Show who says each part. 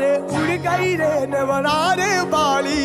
Speaker 1: रे उड़ गई रे नवरा बाली